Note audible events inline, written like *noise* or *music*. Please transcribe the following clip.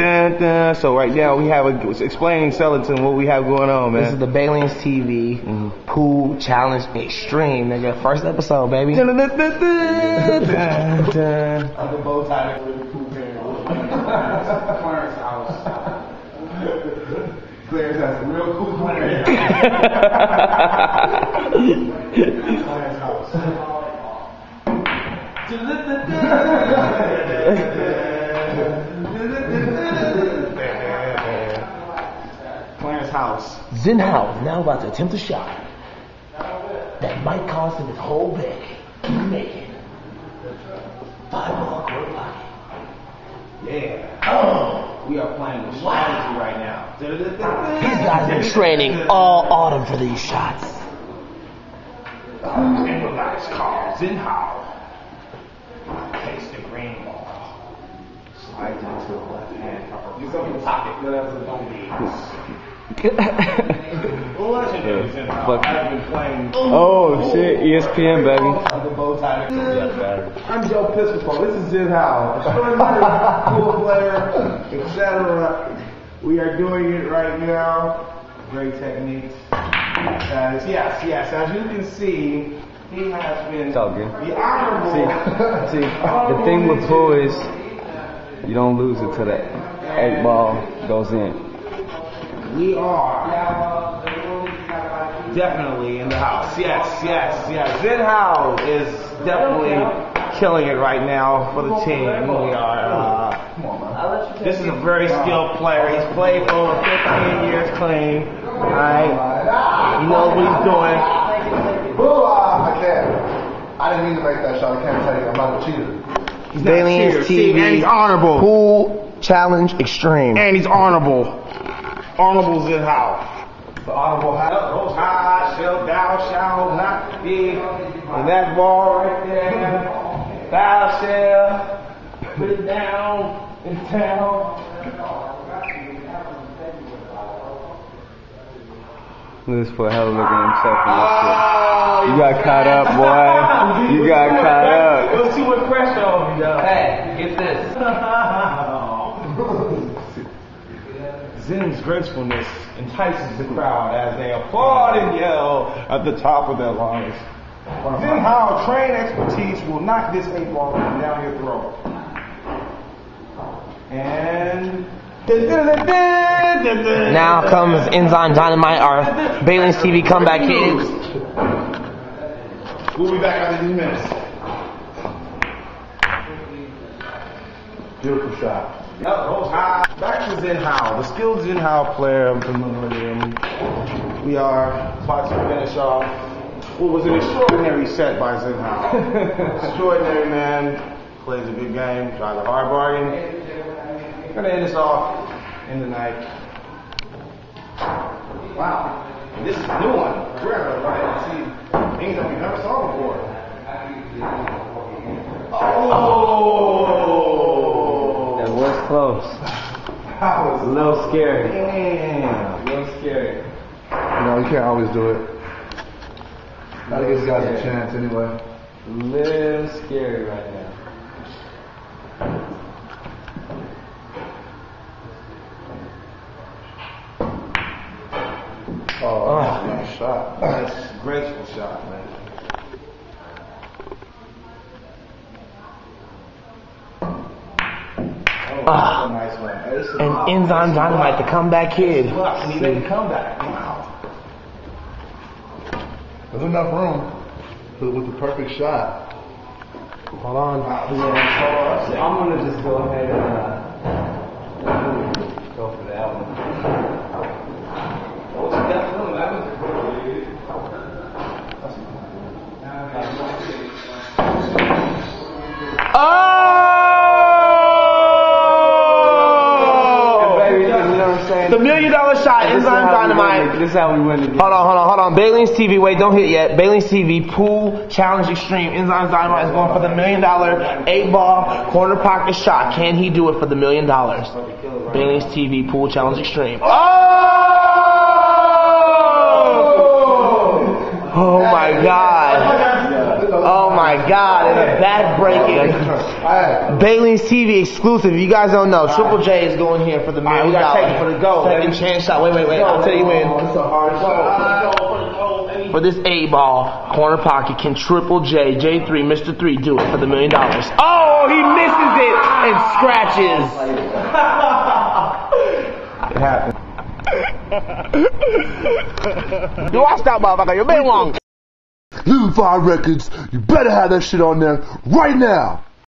Dun, dun. So right now we have a explaining Celeton what we have going on, man. This is the Bayliens TV mm-hmm. Pool Challenge Extreme, nigga. First episode, baby. Dun, dun, dun, dun, dun, dun. *laughs* *laughs* Clarence has a real cool Clarence. *laughs* Clarence house. Clarence house. Xienhow is now about to attempt a shot that might cost him his whole bag. Naked. Five ball court pocket. Yeah. Oh. We are playing with strategy right now. These guys have been training all autumn for these shots. Improvised call. Xienhow. Takes the green ball. Slides into the left hand. Use up your pocket. Whatever the don't Fuck. I've been playing. Oh shit, ESPN baby. The bow tie. I'm Joe Piscopo. This is Xienhow. Extraordinary cool player, etc. We are doing it right now. Great techniques. As, yes, yes. As you can see, he has been It's all good. the honorable. See, see, the thing with pool is you don't lose it till the eight ball goes in. We are definitely in the house. Yes, yes, yes. Xienhow is definitely killing it right now for the team. We are. Uh, this is a very skilled player. He's played for over 15 years clean. Alright. He knows what he's doing. Boo! I can't. I didn't mean to make that shot. I can't take it. I'm not a cheater. He's not Bayliens serious. See, TV. And he's honorable. Pool Challenge Extreme. And he's honorable. Honorable Xienhow. The honorable hat. Those high shall thou shalt not be. And that ball right there, thou shalt put it down in town. This for hell of looking himself in this shit. Oh, You got caught up, boy. You got caught It up. was too much pressure on me, though. Hey, get this. *laughs* Zen's gracefulness entices the crowd as they applaud and yell at the top of their lungs. Xienhow trained expertise will knock this eight ball down your throat. And Now comes Enzyme Dynamite, our Bayliens TV comeback kids. We'll be back after these minutes. Beautiful shot. Yep, those high. Back to Xienhow, the skilled Xienhow player. I'm familiar with him. We are about to finish off what was an extraordinary set by Xienhow. *laughs* extraordinary man, plays a good game, drives a hard bargain. Gonna end this off in the night. Wow. And this is a new one. We're gonna go right and see things that we've never saw before. Oh! That was close. That was A little scary. Damn. A little scary. You know, you can't always do it. Gotta give these guys a chance anyway. A little scary right now. Oh, oh, nice shot. Nice, graceful shot, man. Ah. nice one. Ace of And hearts. Enzyme Dynamite, the comeback kid. And he made a comeback. Wow. There's enough room with with the perfect shot. Hold on. I'm gonna just go ahead and uh, go for that one. What's that feeling? That was good. Oh! Baby, you know I'm? The million dollar shot, is Enzyme how we win the- Dynamite. This is how we win game. Hold on, hold on, hold on. Bayliens TV, wait, don't hit yet. Bayliens TV, Pool Challenge Extreme. Enzyme Dynamite is going for the million dollar eight ball corner pocket shot. Can he do it for the million dollars? Bayliens TV, Pool Challenge Extreme. Oh! Oh my god. There's no Oh my God! And a back breaking. Bailey's TV exclusive. You guys don't know. Triple J is going here for the right, million we gotta take it for the gold, Second chance shot. Wait, wait, wait. I'll tell you when. Oh, it's a hard shot. For this eight ball corner pocket, can Triple J J3 Mr. Three do it for the million dollars? Oh, he misses it and scratches. *laughs* It happened. You watch that motherfucker. You been wrong. Five Records, you better have that shit on there right now.